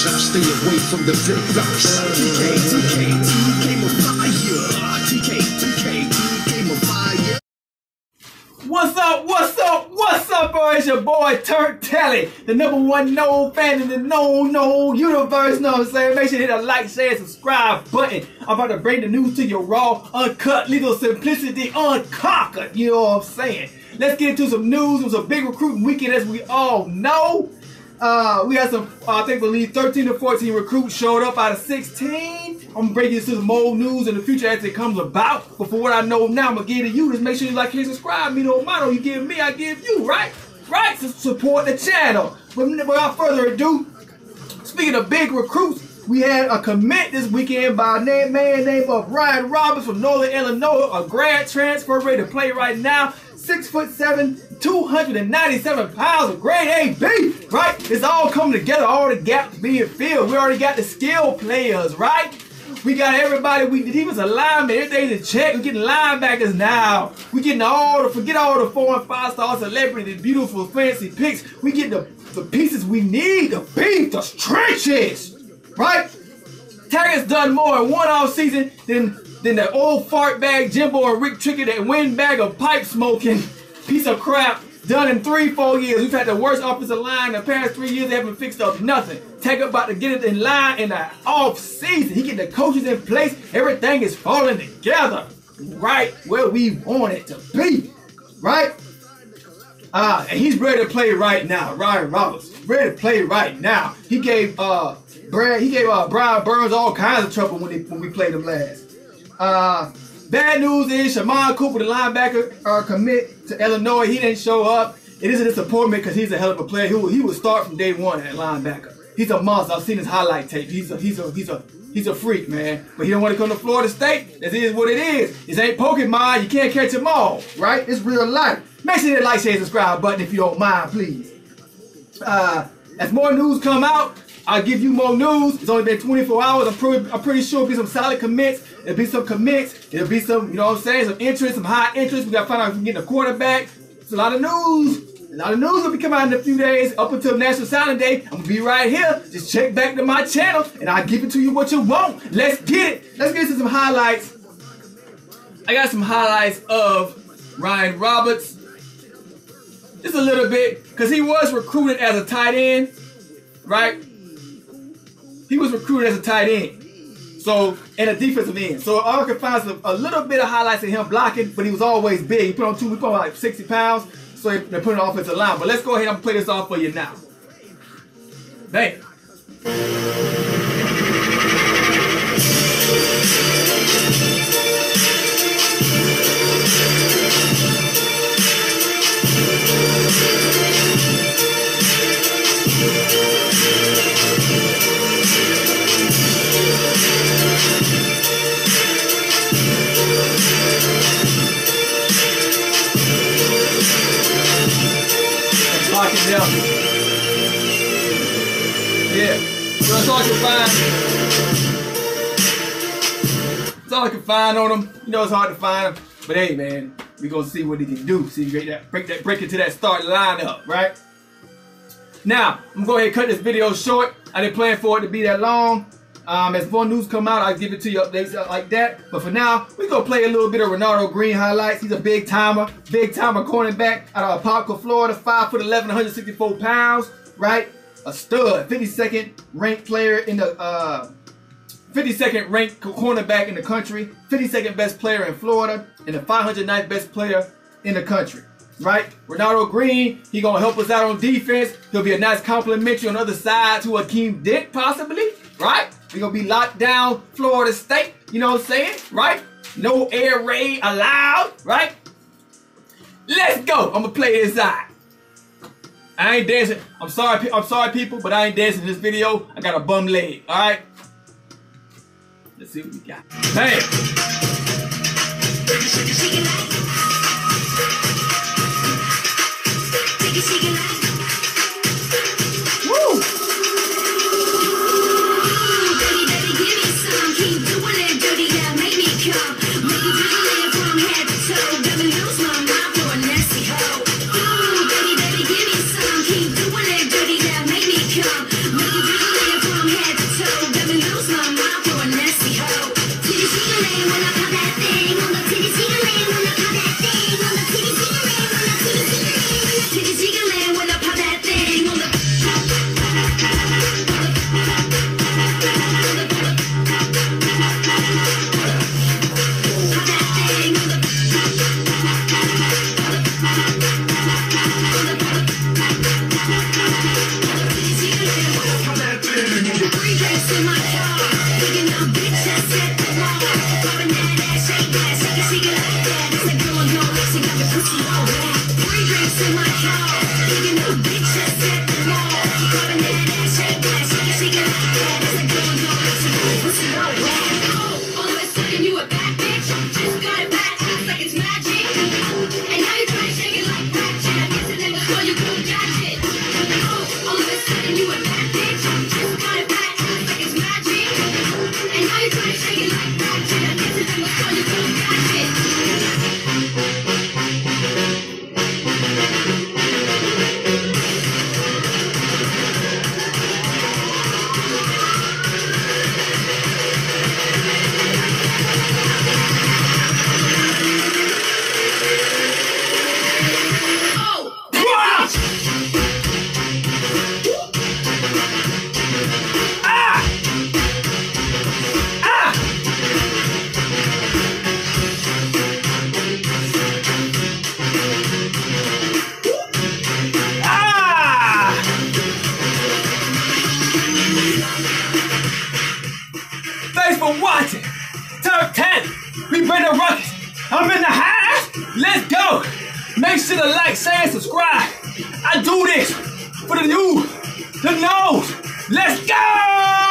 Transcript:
Just stay away from the flip flops. TK, TK, TK, of fire. TK, TK, TK, of fire. What's up? What's up? What's up, bro? It's your boy Turnt Tally, the number one Nole fan in the no no universe. Know what I'm saying? Make sure you hit the like, share, subscribe button. I'm about to bring the news to your raw, uncut, legal simplicity, unconquered. You know what I'm saying? Let's get into some news. It was a big recruiting weekend, as we all know. Uh, we had some, uh, I think, believe 13 to 14 recruits showed up out of 16. I'm gonna break into some more news in the future as it comes about. But for what I know now, I'm gonna give to you. Just make sure you like and subscribe. Me no matter you give me, I give you, right? Right? Support the channel. But without further ado, speaking of big recruits, we had a commit this weekend by a man named of Ryan Roberts from Northern Illinois, a grad transfer ready to play right now. Six foot seven, 297 pounds of grade A beef, right? It's all coming together, all the gaps being filled. We already got the skill players, right? We got everybody, we even a lineman, everything's in check. We're getting linebackers now. We're getting all the, forget all the four and five star celebrities, beautiful, fancy picks. We get the, the pieces we need, the beef, the trenches, right? Taggart's done more in one off season than than the old fart bag Jimbo and Rick Trickett that wind bag of pipe smoking piece of crap done in three, four years. We've had the worst offensive line in the past three years. They haven't fixed up nothing. Taggart about to get it in line in the off season. He get the coaches in place. Everything is falling together right where we want it to be. Right? Uh, and he's ready to play right now. Ryan Roberts ready to play right now. He gave uh Brad, he gave uh Brian Burns all kinds of trouble when they when we played him last. Uh, bad news is Shammond Cooper, the linebacker, uh, commit to Illinois. He didn't show up. It is a disappointment because he's a hell of a player. He will, he will start from day one at linebacker. He's a monster. I've seen his highlight tape. He's a he's a he's a he's a freak, man. But he don't want to come to Florida State. This is what it is. This ain't Pokemon. You can't catch them all, right? It's real life. Make sure you hit like, share, subscribe button if you don't mind, please. Uh, as more news come out, I'll give you more news. It's only been 24 hours. I'm pretty, I'm pretty sure it'll be some solid commits. It'll be some commits. It'll be some, you know what I'm saying, some interest, some high interest. We got to find out if we can get a quarterback. It's a lot of news. A lot of news will be coming out in a few days. Up until National Signing Day, I'm to be right here. Just check back to my channel, and I'll give it to you what you want. Let's get it. Let's get to some highlights. I got some highlights of Ryan Roberts. Just a little bit, because he was recruited as a tight end, right? He was recruited as a tight end. So, and a defensive end. So all I can find is a, little bit of highlights of him blocking, but he was always big. He put on two, we put on like 60 pounds, so they put an offensive line. But let's go ahead and play this off for you now. Bam. Yeah. Yeah. That's all I can find. That's all I can find on him. You know it's hard to find him. But hey man, we gonna see what he can do. See break that break that break into that start lineup, right? Now, I'm gonna go ahead and cut this video short. I didn't plan for it to be that long. Um, as more news come out, I'll give it to you updates like that. But for now, we're gonna play a little bit of Renardo Green highlights. He's a big timer, big timer cornerback out of Apopka, Florida, 5 foot 11, 164 pounds, right? A stud, 52nd ranked player in the uh, 52nd ranked cornerback in the country, 52nd best player in Florida, and the 509th best player in the country right? Renardo Green, he gonna help us out on defense. He'll be a nice complimentary on the other side to Akeem Dick, possibly, right? We're gonna be locked down Florida State, you know what I'm saying? Right? No air raid allowed, right? Let's go. I'm gonna play this. I ain't dancing. I'm sorry, I'm sorry, people, but I ain't dancing in this video. I got a bum leg, all right? Let's see what we got. Bam! Taking the beat. finna rock I'm in the house. Let's go. Make sure to like, share, and subscribe. I do this for the new, the know. Let's go.